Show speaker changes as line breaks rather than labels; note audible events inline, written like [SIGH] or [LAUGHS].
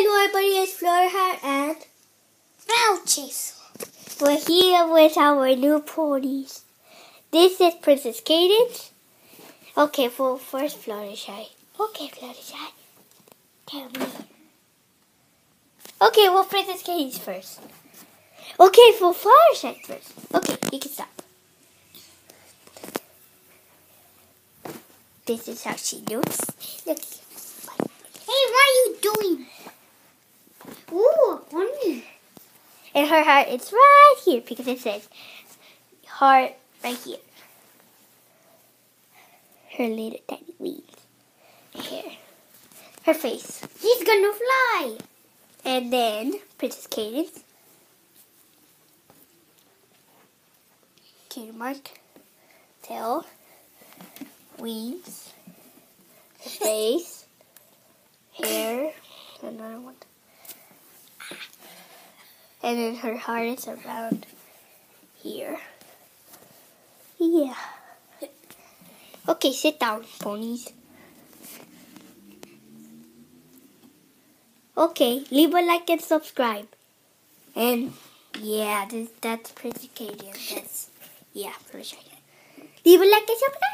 Everybody. It's Flora and
Ouchies.
we're here with our new ponies. This is Princess Cadance. Okay, for first Fluttershy. Okay, Fluttershy. Tell me. Okay, well, Princess Cadance first. Okay, for Fluttershy first. Okay, you can stop. This is how she looks. Look. And her heart is right here because it says heart right here. Her little tiny wings. Here. Her face.
She's gonna fly.
And then Princess Cadance. Cutie mark. Tail. Wings. Her [LAUGHS] face. Hair. Another one. And then her heart is around here. Yeah. Okay, sit down, ponies. Okay, leave a like and subscribe. And yeah, this, that's pretty Canadian. That's yeah, pretty sure. Leave a like and subscribe.